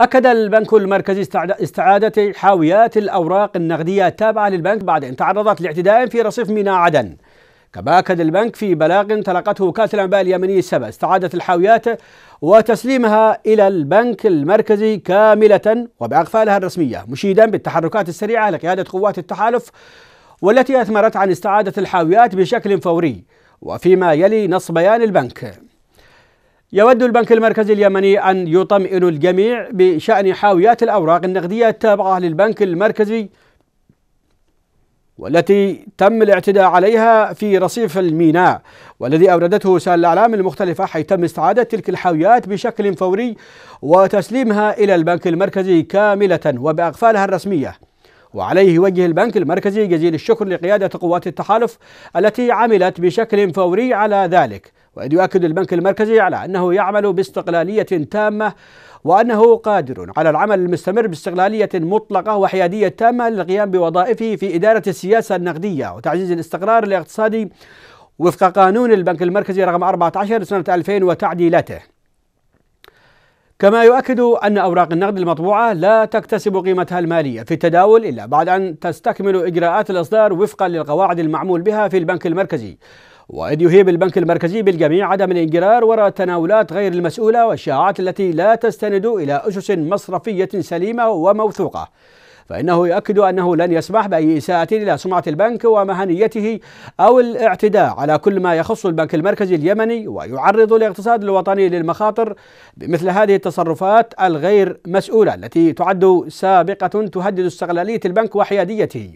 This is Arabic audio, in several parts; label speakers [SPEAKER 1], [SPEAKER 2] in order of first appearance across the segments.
[SPEAKER 1] أكد البنك المركزي استعادة حاويات الأوراق النقدية التابعة للبنك بعد أن تعرضت لاعتداء في رصيف ميناء عدن. كما أكد البنك في بلاغ تلقته وكالة الأنباء اليمنية السبع استعادة الحاويات وتسليمها إلى البنك المركزي كاملة وبأقفالها الرسمية مشيدا بالتحركات السريعة لقيادة قوات التحالف والتي أثمرت عن استعادة الحاويات بشكل فوري وفيما يلي نص بيان البنك. يود البنك المركزي اليمني أن يطمئن الجميع بشأن حاويات الأوراق النقدية التابعة للبنك المركزي والتي تم الاعتداء عليها في رصيف الميناء والذي أوردته وسائل الإعلام المختلفة حيث تم استعادة تلك الحاويات بشكل فوري وتسليمها إلى البنك المركزي كاملة وبأقفالها الرسمية. وعليه يوجه البنك المركزي جزيل الشكر لقيادة قوات التحالف التي عملت بشكل فوري على ذلك. وإذ يؤكد البنك المركزي على أنه يعمل باستقلالية تامة وأنه قادر على العمل المستمر باستقلالية مطلقة وحيادية تامة للقيام بوظائفه في إدارة السياسة النقدية وتعزيز الاستقرار الاقتصادي وفق قانون البنك المركزي رقم 14 سنة 2000 وتعديلاته. كما يؤكد أن أوراق النقد المطبوعة لا تكتسب قيمتها المالية في التداول إلا بعد أن تستكمل إجراءات الإصدار وفقا للقواعد المعمول بها في البنك المركزي. وإذ يهيب البنك المركزي بالجميع عدم الانجرار وراء التناولات غير المسؤولة والشائعات التي لا تستند إلى أسس مصرفية سليمة وموثوقة. فإنه يؤكد أنه لن يسمح بأي إساءة إلى سمعة البنك ومهنيته أو الاعتداء على كل ما يخص البنك المركزي اليمني ويعرض الاقتصاد الوطني للمخاطر بمثل هذه التصرفات الغير مسؤولة التي تعد سابقة تهدد استقلالية البنك وحياديته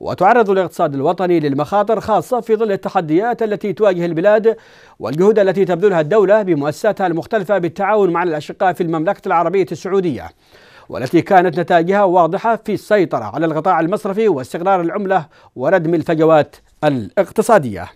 [SPEAKER 1] وتعرض الاقتصاد الوطني للمخاطر خاصة في ظل التحديات التي تواجه البلاد والجهود التي تبذلها الدولة بمؤسساتها المختلفة بالتعاون مع الأشقاء في المملكة العربية السعودية. والتي كانت نتائجها واضحة في السيطرة على القطاع المصرفي واستقرار العملة وردم الفجوات الاقتصادية.